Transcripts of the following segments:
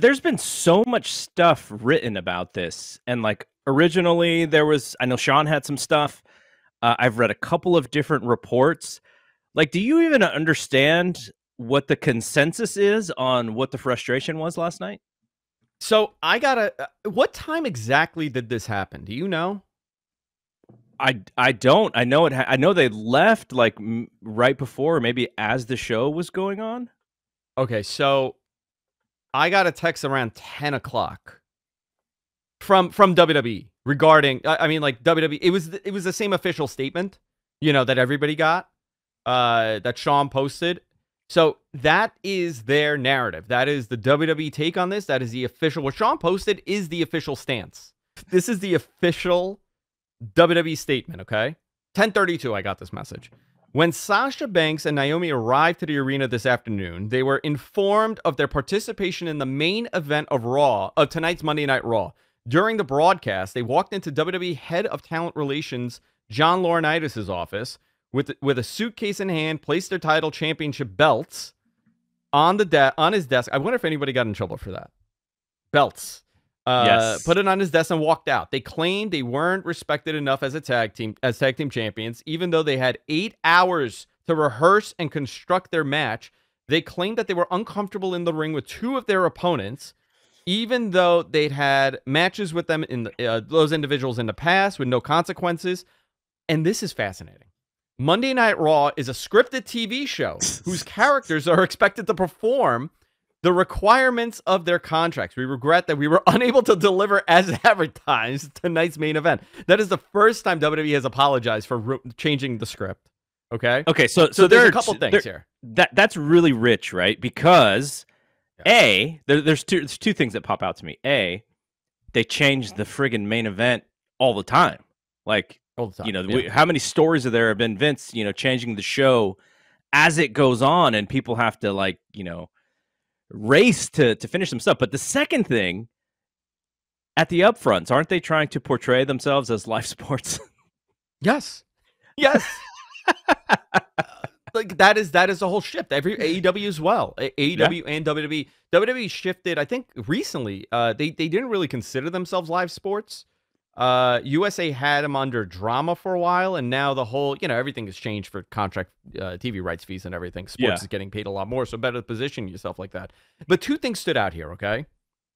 there's been so much stuff written about this, and like originally there was. I know Sean had some stuff. Uh, I've read a couple of different reports. Like, do you even understand what the consensus is on what the frustration was last night? So I gotta. Uh, what time exactly did this happen? Do you know? I I don't. I know it. Ha- I know they left like m- right before, maybe as the show was going on. Okay, so I got a text around ten o'clock from from WWE regarding. I, I mean, like WWE. It was it was the same official statement, you know, that everybody got. Uh, that Sean posted. So that is their narrative. That is the WWE take on this. That is the official. What Sean posted is the official stance. This is the official WWE statement, okay? 1032, I got this message. When Sasha Banks and Naomi arrived to the arena this afternoon, they were informed of their participation in the main event of Raw, of tonight's Monday Night Raw. During the broadcast, they walked into WWE Head of Talent Relations John Laurinaitis' office with with a suitcase in hand, placed their title championship belts on the de- on his desk. I wonder if anybody got in trouble for that. Belts. Uh, yes. Put it on his desk and walked out. They claimed they weren't respected enough as a tag team, as tag team champions, even though they had eight hours to rehearse and construct their match. They claimed that they were uncomfortable in the ring with two of their opponents, even though they'd had matches with them in the, uh, those individuals in the past with no consequences. And this is fascinating. Monday Night Raw is a scripted TV show whose characters are expected to perform the requirements of their contracts. We regret that we were unable to deliver as advertised tonight's main event. That is the first time WWE has apologized for re- changing the script. Okay. Okay. So, so, so there's a couple things here. That that's really rich, right? Because yeah. a there, there's two there's two things that pop out to me. A, they change the friggin' main event all the time. Like, all the time. you know, yeah. we, how many stories are there have been Vince, you know, changing the show as it goes on, and people have to like, you know race to to finish some stuff. But the second thing, at the upfronts, aren't they trying to portray themselves as live sports? yes, yes. like that is that is a whole shift. Every AEW as well. AEW yeah. and WWE. WWE shifted. I think recently. Uh, they they didn't really consider themselves live sports. Uh, USA had him under drama for a while, and now the whole, you know, everything has changed for contract uh, TV rights fees and everything. Sports yeah. is getting paid a lot more, so better position yourself like that. But two things stood out here, okay?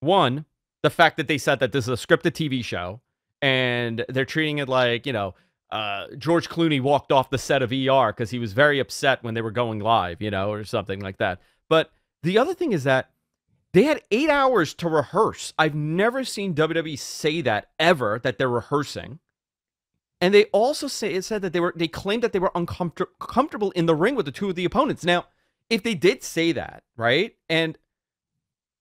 One, the fact that they said that this is a scripted TV show, and they're treating it like, you know, uh, George Clooney walked off the set of ER because he was very upset when they were going live, you know, or something like that. But the other thing is that they had eight hours to rehearse. I've never seen WWE say that ever that they're rehearsing. And they also say it said that they were they claimed that they were uncomfortable in the ring with the two of the opponents. Now, if they did say that, right? And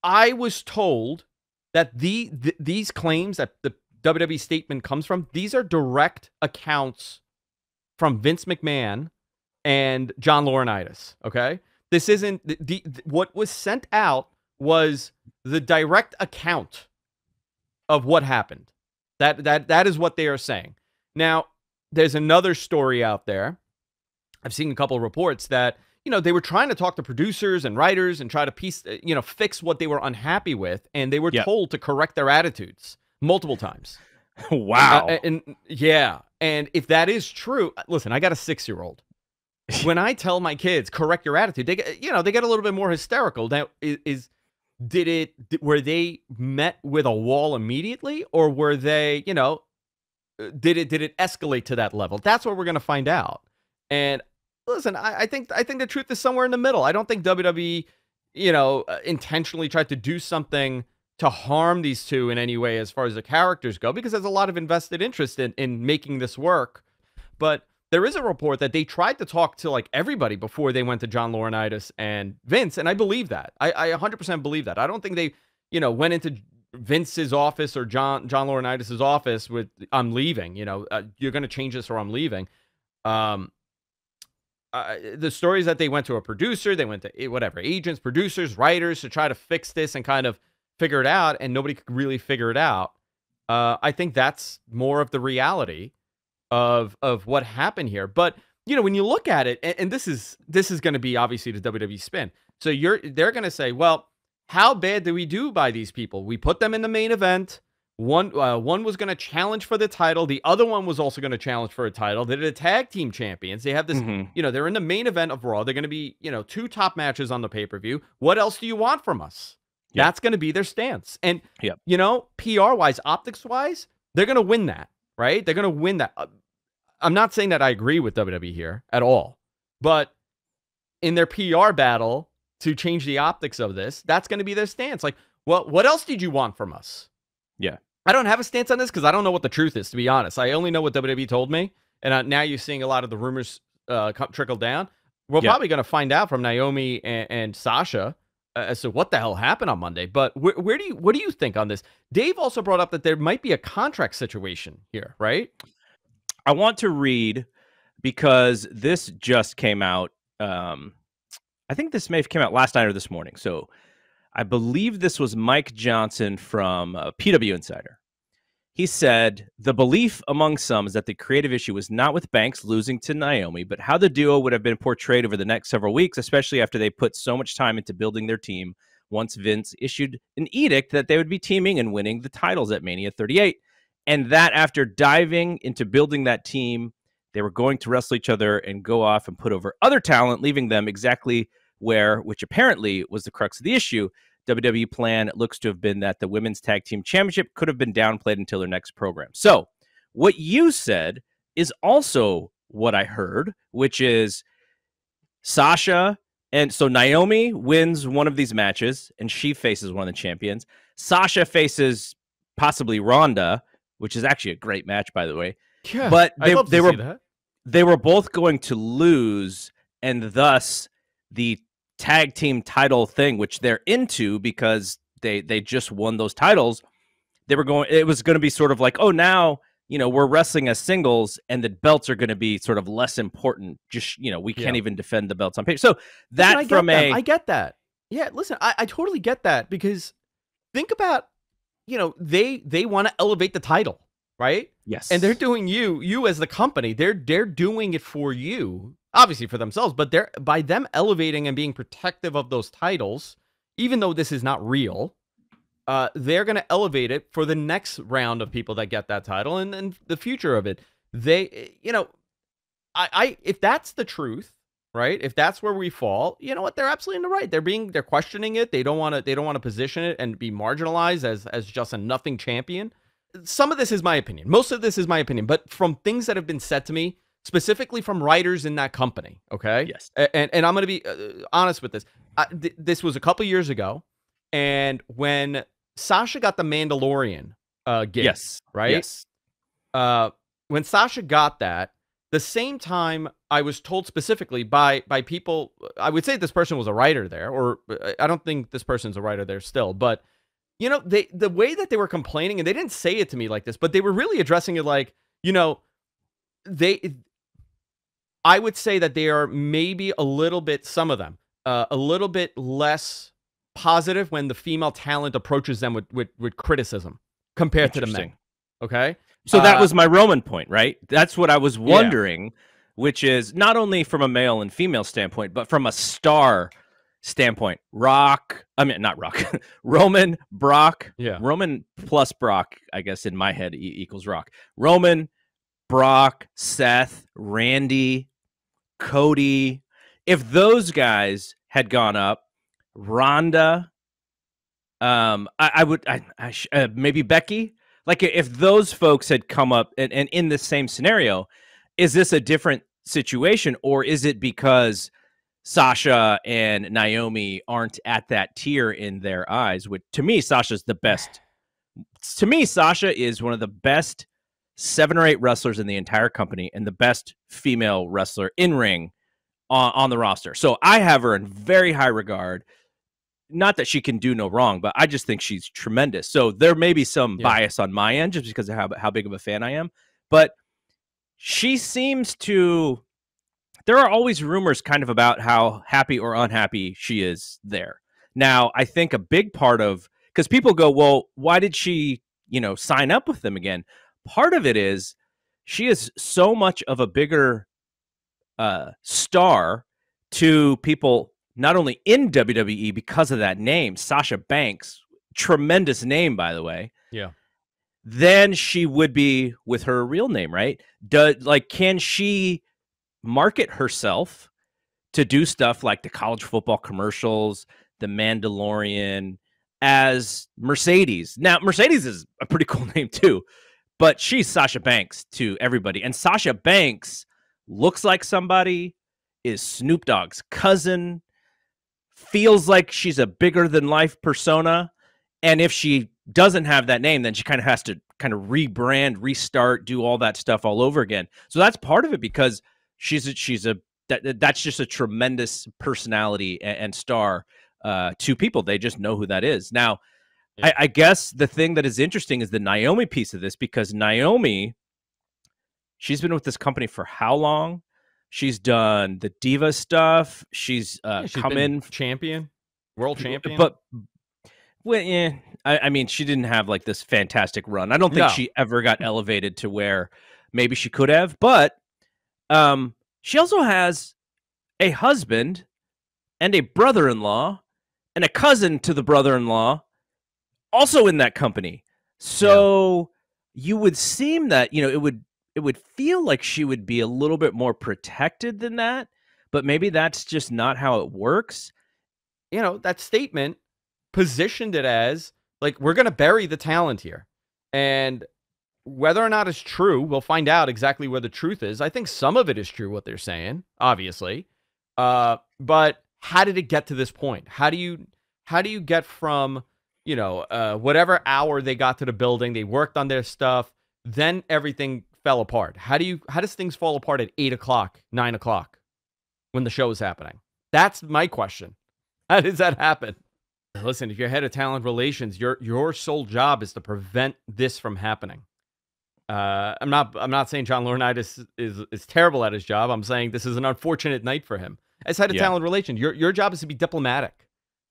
I was told that the th- these claims that the WWE statement comes from, these are direct accounts from Vince McMahon and John Laurinaitis. Okay, this isn't the, the what was sent out was the direct account of what happened. That that that is what they are saying. Now, there's another story out there. I've seen a couple of reports that you know they were trying to talk to producers and writers and try to piece uh, you know fix what they were unhappy with, and they were yep. told to correct their attitudes multiple times. wow. Uh, and yeah, and if that is true, uh, listen, I got a six year old. when I tell my kids correct your attitude, they get you know they get a little bit more hysterical. Now is, is did it were they met with a wall immediately or were they you know uh, did it did it escalate to that level? That's what we're going to find out. And listen I, I, think i think the truth is somewhere in the middle. I don't think wwe you know uh, intentionally tried to do something to harm these two in any way as far as the characters go because there's a lot of invested interest in in making this work. But there is a report that they tried to talk to like everybody before they went to John Laurinaitis and Vince, and I believe that. I, I 100% believe that. I don't think they, you know, went into Vince's office or John John Laurinaitis' office with "I'm leaving." You know, uh, you're going to change this or I'm leaving. Um, uh, the stories that they went to a producer, they went to eh, whatever agents, producers, writers to try to fix this and kind of figure it out, and nobody could really figure it out. Uh, I think that's more of the reality of of what happened here. But you know, when you look at it, and, and this is this is going to be obviously the WWE spin. So you're they're going to say, well, how bad do we do by these people? We put them in the main event. One uh, one was going to challenge for the title. The other one was also going to challenge for a title. They're the tag team champions. They have this, mm-hmm. you know, they're in the main event of Raw. They're going to be, you know, two top matches on the pay per view. What else do you want from us? Yep. That's going to be their stance. And yep. you know, PR wise, optics wise, they're going to win that, right? They're going to win that. I'm not saying that I agree with WWE here at all, but in their PR battle to change the optics of this, that's going to be their stance. Like, well, what else did you want from us? Yeah. I don't have a stance on this because I don't know what the truth is, to be honest. I only know what WWE told me. And uh, now you're seeing a lot of the rumors uh, trickle down. We're yeah. probably going to find out from Naomi and, and Sasha uh, as to what the hell happened on Monday. But where, where do you what do you think on this? Dave also brought up that there might be a contract situation here, right? I want to read because this just came out. Um, I think this may have came out last night or this morning. So I believe this was Mike Johnson from uh, PW Insider. He said the belief among some is that the creative issue was not with Banks losing to Naomi, but how the duo would have been portrayed over the next several weeks, especially after they put so much time into building their team once Vince issued an edict that they would be teaming and winning the titles at Mania 38. And that after diving into building that team, they were going to wrestle each other and go off and put over other talent, leaving them exactly where, which apparently was the crux of the issue, WWE plan looks to have been that the women's tag team championship could have been downplayed until their next program. So, what you said is also what I heard, which is Sasha and so Naomi wins one of these matches and she faces one of the champions. Sasha faces possibly Ronda, which is actually a great match by the way. Yeah, but they, they were they were both going to lose and thus the tag team title thing, which they're into because they they just won those titles. They were going. It was going to be sort of like, oh, now you know we're wrestling as singles, and the belts are going to be sort of less important. Just you know, we can't yeah. even defend the belts on paper. So that listen, from a, I get that. Yeah, listen, I, I totally get that because think about, you know, they they want to elevate the title, right? Yes, and they're doing you you as the company. They're they're doing it for you obviously for themselves, but they're by them elevating and being protective of those titles, even though this is not real, uh, they're going to elevate it for the next round of people that get that title and then the future of it. They, you know, I, I, if that's the truth, right? If that's where we fall, you know what? They're absolutely in the right. They're being, they're questioning it. They don't want to, they don't want to position it and be marginalized as, as just a nothing champion. Some of this is my opinion. Most of this is my opinion, but from things that have been said to me, specifically from writers in that company. Okay. Yes. And and I'm going to be uh, honest with this. I, th- this was a couple years ago, and when Sasha got the Mandalorian uh, gig, yes, right. Yes. Uh, when Sasha got that, the same time I was told specifically by by people, I would say this person was a writer there, or I don't think this person's a writer there still, but you know, they the way that they were complaining, and they didn't say it to me like this, but they were really addressing it like, you know, they I would say that they are maybe a little bit, some of them, uh, a little bit less positive when the female talent approaches them with with, with criticism compared to the men. Okay, so uh, that was my Roman point, right? That's what I was wondering, yeah. which is not only from a male and female standpoint, but from a star standpoint. Rock, I mean, not Rock, Roman, Brock, yeah, Roman plus Brock, I guess in my head e- equals Rock. Roman, Brock, Seth, Randy, Cody. If those guys had gone up, Ronda, um, I, I would, I, I uh, maybe Becky. Like if those folks had come up and, and in the same scenario, is this a different situation, or is it because Sasha and Naomi aren't at that tier in their eyes? Which to me, Sasha's the best. to me, Sasha is one of the best seven or eight wrestlers in the entire company and the best female wrestler in ring on, on the roster. So I have her in very high regard. Not that she can do no wrong, but I just think she's tremendous. So there may be some yeah. bias on my end just because of how, how big of a fan I am. But she seems to. There are always rumors kind of about how happy or unhappy she is there. Now, I think a big part of because people go, well, why did she, you know, sign up with them again? Part of it is she is so much of a bigger uh, star to people not only in WWE because of that name, Sasha Banks, tremendous name by the way. Yeah. Then she would be with her real name, right? Does like can she market herself to do stuff like the college football commercials, the Mandalorian as Mercedes? Now, Mercedes is a pretty cool name too, but she's Sasha Banks to everybody. And Sasha Banks looks like somebody, is Snoop Dogg's cousin, feels like she's a bigger than life persona. And if she doesn't have that name, then she kind of has to kind of rebrand, restart, do all that stuff all over again. So that's part of it because she's a, she's a that that's just a tremendous personality and, and star uh, to people. They just know who that is. Now, yeah. I, I guess the thing that is interesting is the Naomi piece of this because Naomi, she's been with this company for how long? She's done the diva stuff. She's, uh, yeah, she's come in champion, world champion. But well, yeah, I, I, mean, she didn't have like this fantastic run. I don't think no. she ever got elevated to where maybe she could have. But um, she also has a husband and a brother-in-law and a cousin to the brother-in-law also in that company. So yeah. you would seem that, you know, it would it would feel like she would be a little bit more protected than that, but maybe that's just not how it works. You know, that statement positioned it as like we're going to bury the talent here. And whether or not it's true, we'll find out exactly where the truth is. I think some of it is true what they're saying, obviously. Uh, but how did it get to this point? How do you how do you get from you know uh, whatever hour they got to the building, they worked on their stuff, then everything fell apart. How do you how does things fall apart at eight o'clock, nine o'clock, when the show is happening? That's my question. How does that happen? Listen, if you're head of talent relations, your your sole job is to prevent this from happening. Uh, I'm not I'm not saying John Laurinaitis is, is, is terrible at his job. I'm saying this is an unfortunate night for him. As head of yeah. talent relations, your your job is to be diplomatic.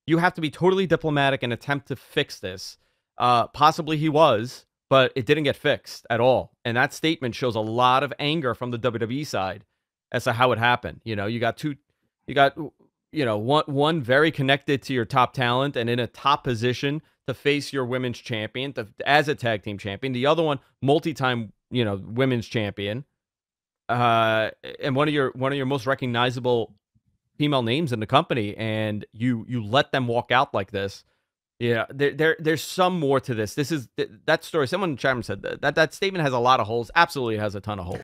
You have to be totally diplomatic and attempt to fix this. Uh, possibly he was, but it didn't get fixed at all. And that statement shows a lot of anger from the WWE side as to how it happened. You know, you got two, you got you know one one very connected to your top talent and in a top position to face your women's champion to, as a tag team champion. The other one, multi-time, you know, women's champion, uh, and one of your one of your most recognizable female names in the company, and you you let them walk out like this. Yeah, there, there there's some more to this. This is that story. Someone in chat said that, that that statement has a lot of holes. Absolutely has a ton of holes.